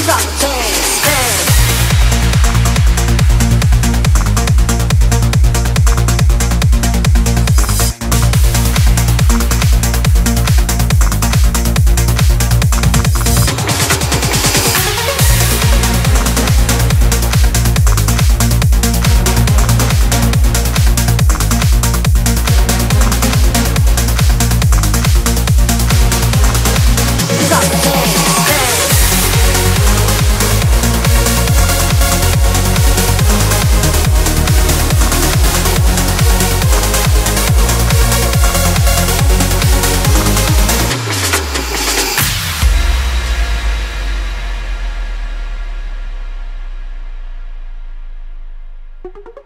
是的 you